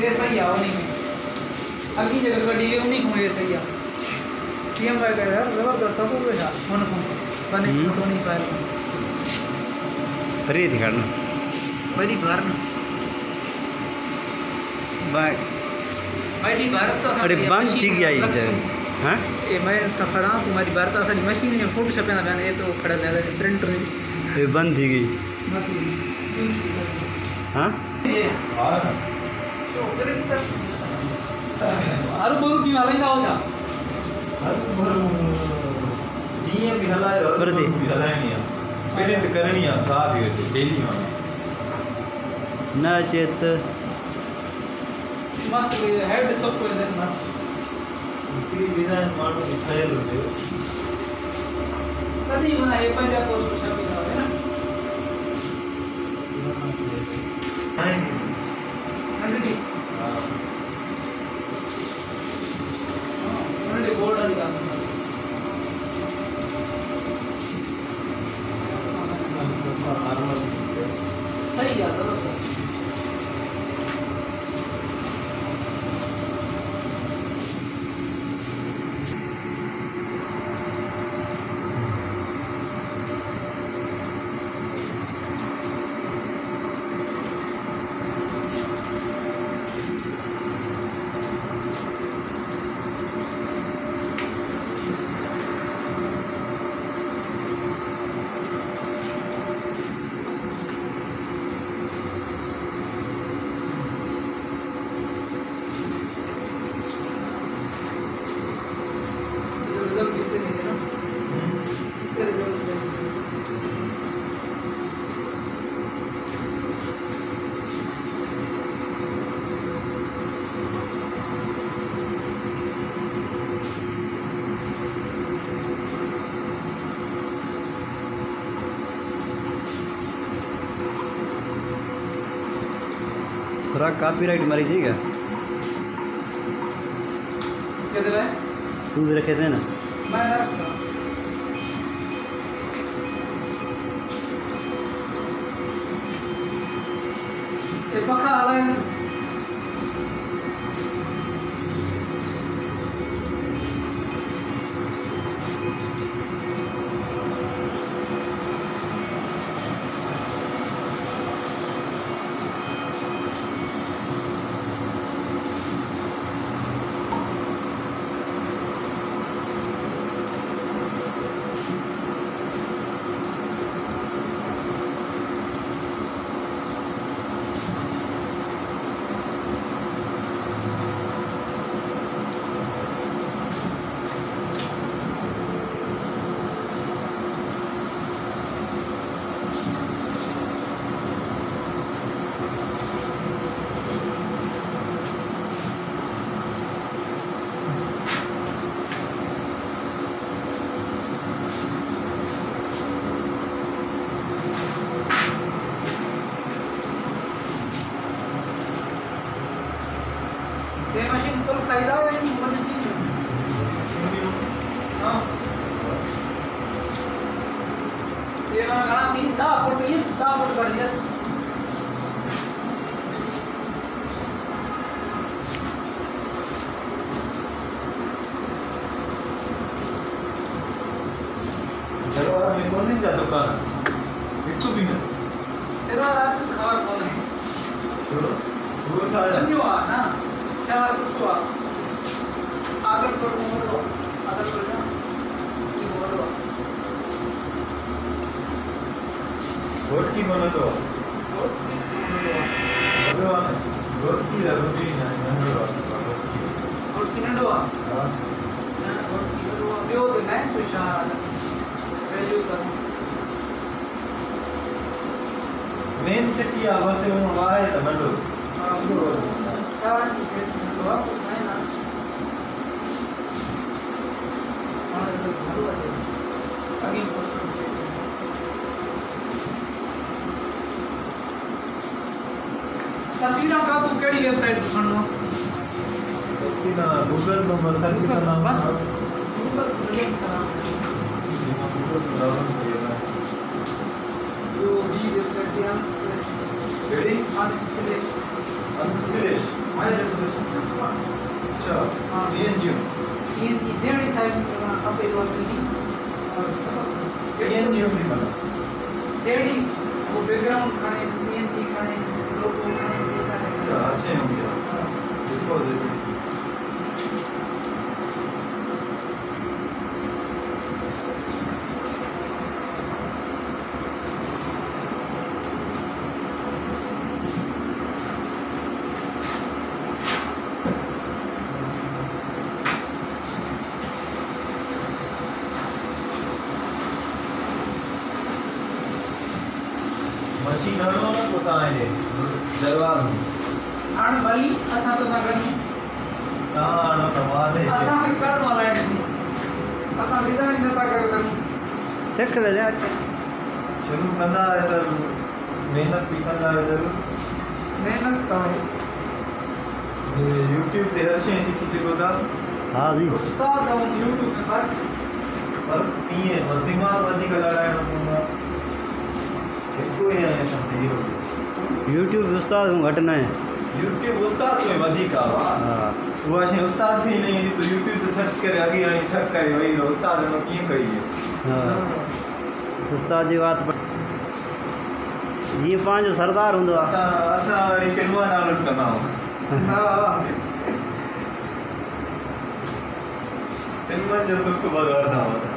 ये सही है उन्हीं में अगी जगह गड्डी है उन्हीं को ये सही है। सीएम भाई कह रहे ज़बरदस्त सब कुछ है मन को बने। फ़ोटो नहीं पाया प्रीत करना बड़ी भारत। बाय बड़ी भारत तो अरे बंद थी गया सकूँ। हाँ? ये मैं तो खड़ा हूँ तुम्हारी भारत सारी मशीन में फ़ोटो छपे ना मैंने ये तो खड़ा नहीं है। प्रिंटर ये बंद थी गई। हाँ। आरू बोलू क्यों? अलग हो जा। जीअं बि हलायो पर दे। बि हलाइणी आहे पहिरीं त करणी आहे साथ ई डेली वञो न चेत। मस्त हेड सबको दे मस्त। हिकिड़ी डिज़ाइन माण्हू ठहियलु हुजे तभी मना ये पंजाब पोस्ट छपी ना है ना। थोड़ा कॉपीराइट मारी चाहिए क्या तू भी रखे थे ना पक्का आ ये पक्का है फुल साइज़ आओ नहीं फुल चीज़ हाँ। ये मैं कहा तीन का फुट नहीं है का फुट कर दिया दरवाज़ा में कोन्हे छा दुकान? हिकु बि न तेरा रात से खबर बोल थोरो पूरो ठाहियो समझो आ ना। शाह सुठो आ आदर पर मोड़ो आदर पर ना ये मोड़ो घोटकी बनंदो आहे वॾो आहे न घोटकी आहे रोटी न आहे नंढो आहे और किनडो आ हा ना और किनडो आ तो नहीं तो शाह वैल्यू कर मेन सिटी आहे बसि उहो आहे त नंढो शाह की किनडो तस्वीर का तू केड़ी वेबसाइट पर सुननो सीधा गूगल माँ सर्च कंदा बस। गूगल पर लिंक करा गूगल में डाउनलोड कयो जो भी वेबसाइट कहिड़ी अंस अंशुलेश मारे जो अच्छा हाँ। पीएनजी ईअं थी ॾियणी साहिब खपे वरिती और सभु पीएनजी हूंदी माना जहिड़ी वो बैकग्राउंड ईअं थी खणे लोगो खणे अच्छा अच्छे हूंदी आहे ॾिसो ज़रूरी मशीन हणो न पोइ तव्हां हेॾे दरबार में हाणे भली असां तो सां गॾु तव्हां हणो त माँ। न हिते असां खे करणु हलाइण ॾिनी असां डिज़ाइन नथा करे सघूं सिख वैसे शुरू कंदा आहियो त महिनत बि कंदा आहियो ज़रूरु। महिनत करो यूट्यूब ते हर शइ सिखी सघो था हाँ जी। उस्ताद ऐं यूट्यूब में फ़र्क़ु पर कीअं वध- दिमाग़ लड़ाइणो पवंदो आहे हिकु ई आहे सम्झी इहो यूट्यूब उस्ताद हूँ घटि न आहे यूट्यूब उस्ताद में वधीक आहे वाह। हा। उहा शइ उस्ताद ई न ईंदी त यूट्यूब ते सर्च करे अॻे हाणे थक करे वेही रहो उस्ताद में कीअं कई हा? उस्ताद जी बात पर जीअं पंहिंजो सरदार हूंदो आहे असां असां वरी फिल्मा डाउनलोड कंदा आहियूं हा। फिल्मनि जो सुख वठंदा आहियूं